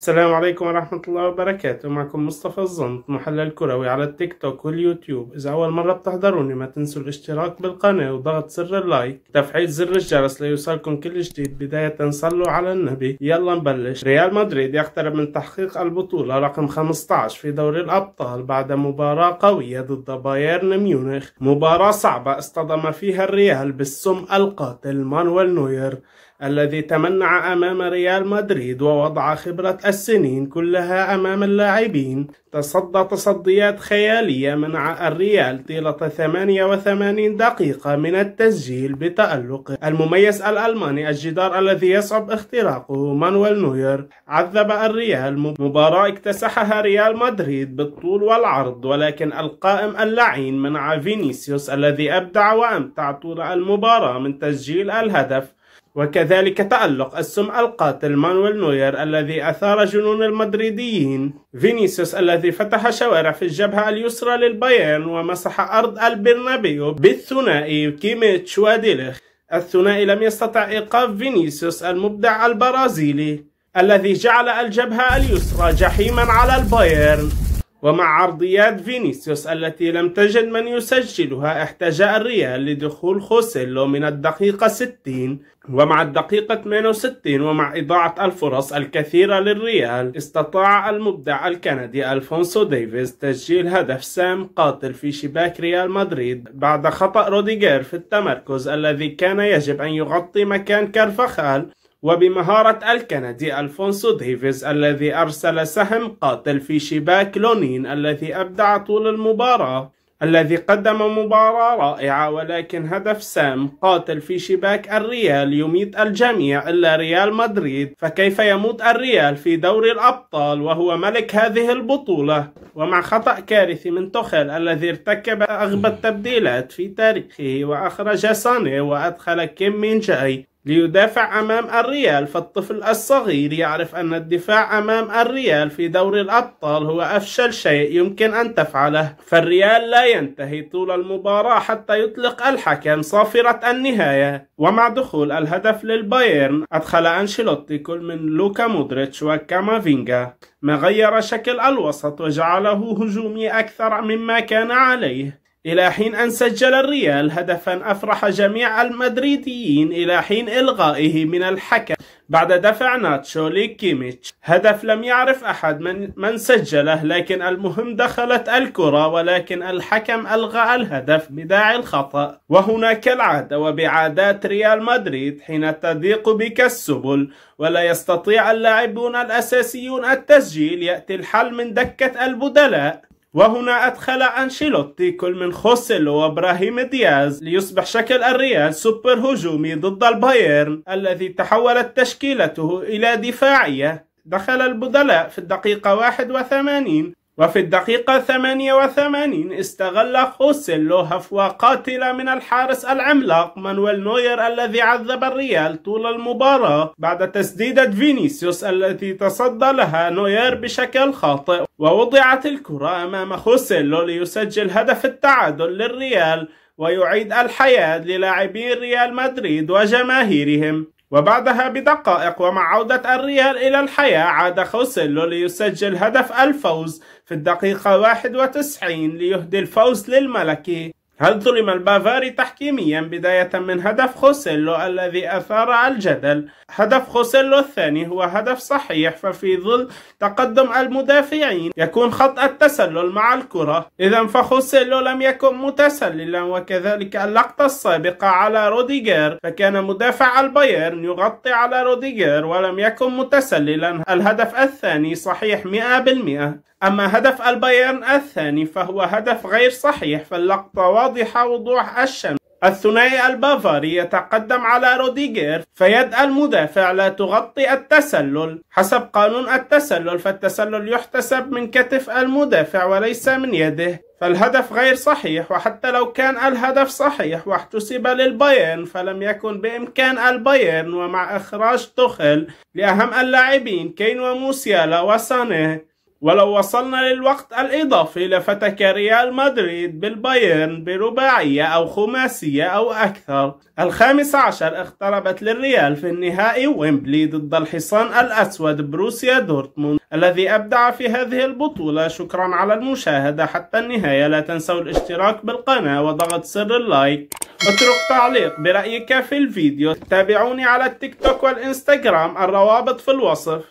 السلام عليكم ورحمة الله وبركاته. معكم مصطفى الزنط محلل كروي على التيك توك واليوتيوب. إذا أول مرة بتحضروني ما تنسوا الاشتراك بالقناة وضغط زر اللايك. تفعيل زر الجرس ليوصلكم كل جديد. بداية صلوا على النبي. يلا نبلش. ريال مدريد يقترب من تحقيق البطولة. رقم 15 في دوري الأبطال بعد مباراة قوية ضد بايرن ميونخ. مباراة صعبة اصطدم فيها الريال بالسم القاتل مانويل نوير. الذي تمنع أمام ريال مدريد ووضع خبرة السنين كلها أمام اللاعبين. تصدى تصديات خيالية منع الريال طيلة 88 دقيقة من التسجيل بتألق. المميز الألماني الجدار الذي يصعب اختراقه مانويل نوير عذب الريال. مباراة اكتسحها ريال مدريد بالطول والعرض ولكن القائم اللعين منع فينيسيوس الذي أبدع وأمتع طول المباراة من تسجيل الهدف. وكذلك تألق السم القاتل مانويل نوير الذي أثار جنون المدريديين. فينيسيوس الذي فتح شوارع في الجبهة اليسرى للبايرن ومسح أرض البرنابيو بالثنائي كيميتش وديليخ الثنائي لم يستطع إيقاف فينيسيوس المبدع البرازيلي الذي جعل الجبهة اليسرى جحيما على البايرن. ومع عرضيات فينيسيوس التي لم تجد من يسجلها احتاج الريال لدخول خوسيلو من الدقيقة 60 ومع الدقيقة 68 ومع إضاعة الفرص الكثيرة للريال استطاع المبدع الكندي ألفونسو ديفيز تسجيل هدف سام قاتل في شباك ريال مدريد بعد خطأ روديغير في التمركز الذي كان يجب أن يغطي مكان كارفخال وبمهارة الكندي ألفونسو ديفيز الذي أرسل سهم قاتل في شباك لونين الذي أبدع طول المباراة الذي قدم مباراة رائعة ولكن هدف سام قاتل في شباك الريال يميت الجميع إلا ريال مدريد فكيف يموت الريال في دوري الأبطال وهو ملك هذه البطولة؟ ومع خطأ كارثي من توخيل الذي ارتكب أغبى التبديلات في تاريخه وأخرج ساني وأدخل كيم مين جاي. ليدافع أمام الريال فالطفل الصغير يعرف أن الدفاع أمام الريال في دور الأبطال هو أفشل شيء يمكن أن تفعله. فالريال لا ينتهي طول المباراة حتى يطلق الحكم صافرة النهاية. ومع دخول الهدف للبايرن أدخل أنشيلوتي كل من لوكا مودريتش وكامافينجا. ما غير شكل الوسط وجعله هجومي أكثر مما كان عليه. إلى حين أن سجل الريال هدفا أفرح جميع المدريديين إلى حين إلغائه من الحكم. بعد دفع ناتشو لكيميتش هدف لم يعرف أحد من, من سجله لكن المهم دخلت الكرة ولكن الحكم ألغى الهدف بداعي الخطأ. وهنا كالعادة وبعادات ريال مدريد حين تضيق بك السبل ولا يستطيع اللاعبون الأساسيون التسجيل يأتي الحل من دكة البدلاء. وهنا أدخل أنشيلوتي كل من خوسيلو وإبراهيم دياز ليصبح شكل الريال سوبر هجومي ضد البايرن الذي تحولت تشكيلته إلى دفاعية. دخل البدلاء في الدقيقة 81 وفي الدقيقة 88 استغل خوسيلو هفوة قاتلة من الحارس العملاق مانويل نوير الذي عذب الريال طول المباراة بعد تسديدة فينيسيوس التي تصدى لها نوير بشكل خاطئ. ووضعت الكرة أمام خوسيلو ليسجل هدف التعادل للريال ويعيد الحياة للاعبي ريال مدريد وجماهيرهم. وبعدها بدقائق ومع عودة الريال إلى الحياة عاد خوسيلو ليسجل هدف الفوز في الدقيقة 91 ليهدي الفوز للملكي. هل ظلم البافاري تحكيميا بداية من هدف خوسيلو الذي أثار الجدل؟ هدف خوسيلو الثاني هو هدف صحيح ففي ظل تقدم المدافعين يكون خط التسلل مع الكرة. إذا فخوسيلو لم يكن متسللا وكذلك اللقطة السابقة على روديجير فكان مدافع البايرن يغطي على روديجير ولم يكن متسللا. الهدف الثاني صحيح 100% أما هدف البايرن الثاني فهو هدف غير صحيح فاللقطة واضحة وضوح الشمس الثنائي البافاري يتقدم على روديجير فيد المدافع لا تغطي التسلل. حسب قانون التسلل فالتسلل يحتسب من كتف المدافع وليس من يده. فالهدف غير صحيح وحتى لو كان الهدف صحيح واحتسب للبايرن فلم يكن بإمكان البايرن ومع إخراج توخل لأهم اللاعبين كين وموسيالا وسانيه. ولو وصلنا للوقت الإضافي لفتك ريال مدريد بالبايرن برباعية أو خماسية أو أكثر. الخامس عشر اقتربت للريال في النهائي ويمبلي ضد الحصان الأسود بروسيا دورتموند الذي أبدع في هذه البطولة. شكرا على المشاهدة حتى النهاية لا تنسوا الاشتراك بالقناة وضغط زر اللايك. اترك تعليق برأيك في الفيديو. تابعوني على التيك توك والإنستغرام الروابط في الوصف.